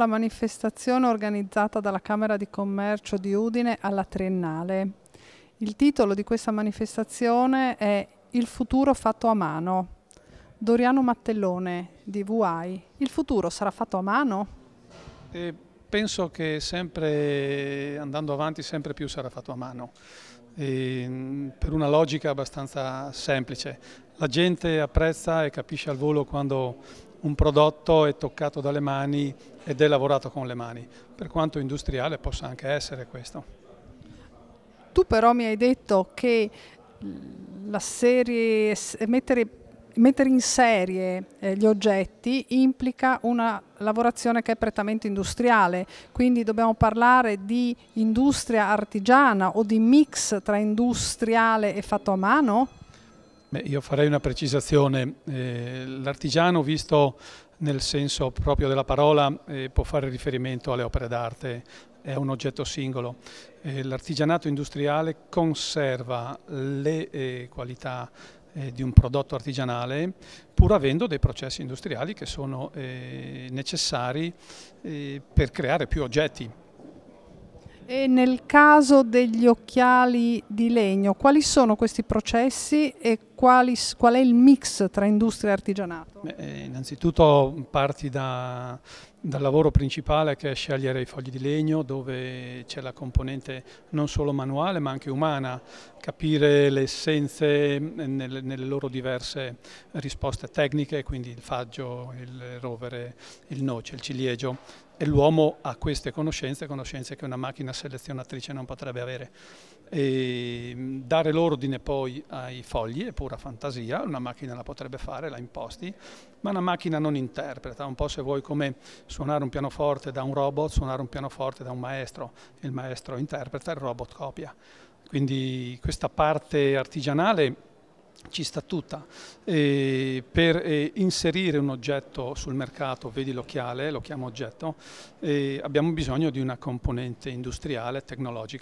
La manifestazione organizzata dalla Camera di Commercio di Udine alla Triennale. Il titolo di questa manifestazione è Il futuro fatto a mano. Doriano Mattellone di VI. Il futuro sarà fatto a mano? E penso che sempre andando avanti sempre più sarà fatto a mano. E per una logica abbastanza semplice. La gente apprezza e capisce al volo quando un prodotto è toccato dalle mani ed è lavorato con le mani, per quanto industriale possa anche essere questo. Tu però mi hai detto che la serie, mettere, mettere in serie eh, gli oggetti implica una lavorazione che è prettamente industriale, quindi dobbiamo parlare di industria artigiana o di mix tra industriale e fatto a mano? Beh, io farei una precisazione, eh, l'artigiano visto nel senso proprio della parola eh, può fare riferimento alle opere d'arte, è un oggetto singolo. Eh, l'artigianato industriale conserva le eh, qualità eh, di un prodotto artigianale pur avendo dei processi industriali che sono eh, necessari per creare più oggetti e nel caso degli occhiali di legno, quali sono questi processi e quali, qual è il mix tra industria e artigianato? Beh, eh, innanzitutto parti da, dal lavoro principale che è scegliere i fogli di legno dove c'è la componente non solo manuale ma anche umana, capire le essenze nelle, nelle loro diverse risposte tecniche, quindi il faggio, il rovere, il noce, il ciliegio e l'uomo ha queste conoscenze, conoscenze che una macchina selezionatrice non potrebbe avere. E dare l'ordine poi ai fogli è pura fantasia, una macchina la potrebbe fare, la imposti, ma una macchina non interpreta, un po' se vuoi come suonare un pianoforte da un robot, suonare un pianoforte da un maestro, il maestro interpreta, il robot copia. Quindi questa parte artigianale ci sta tutta. E per eh, inserire un oggetto sul mercato, vedi l'occhiale, lo chiamo oggetto, abbiamo bisogno di una componente industriale, tecnologica.